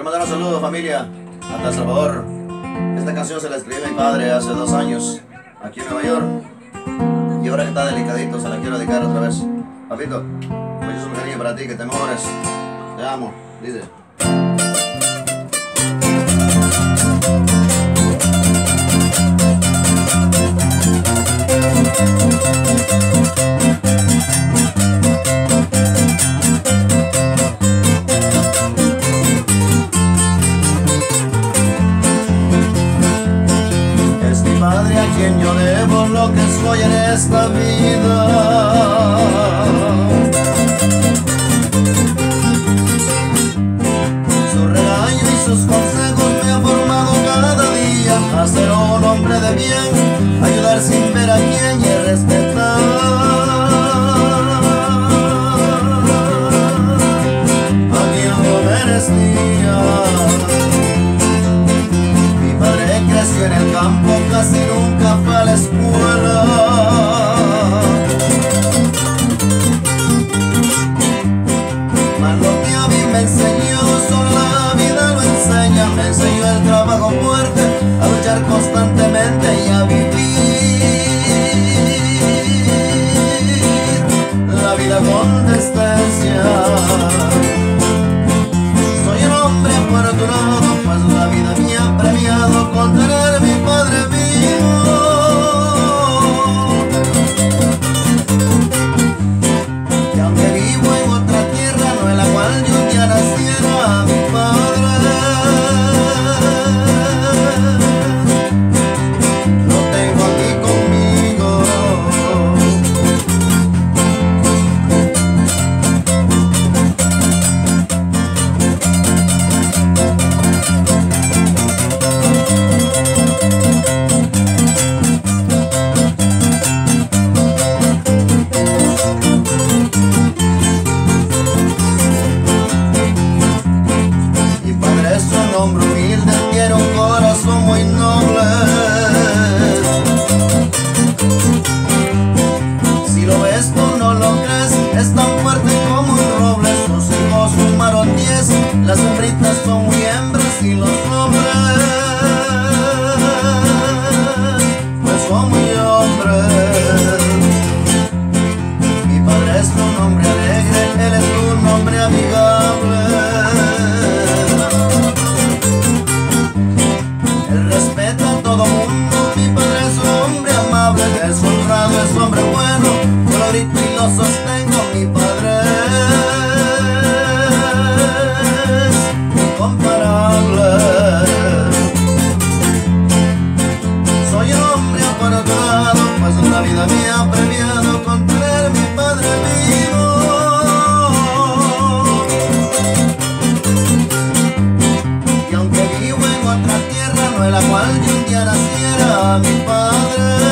Quiero mandar un saludo familia hasta El Salvador. Esta canción se la escribí mi padre hace dos años aquí en Nueva York. Y ahora que está delicadito se la quiero dedicar otra vez. Papito, pues es un cariño para ti, que te mejores. Te amo, dice. Padre a quien yo debo lo que soy en esta vida. Su regaño y sus consejos me han formado cada día a ser un hombre de bien, ayudar sin casi nunca fue a la escuela. Mas a mí me enseñó, solo la vida lo enseña. Me enseñó el trabajo fuerte, a luchar constantemente y a vivir todo Manuela cual yo te naciera mi padre.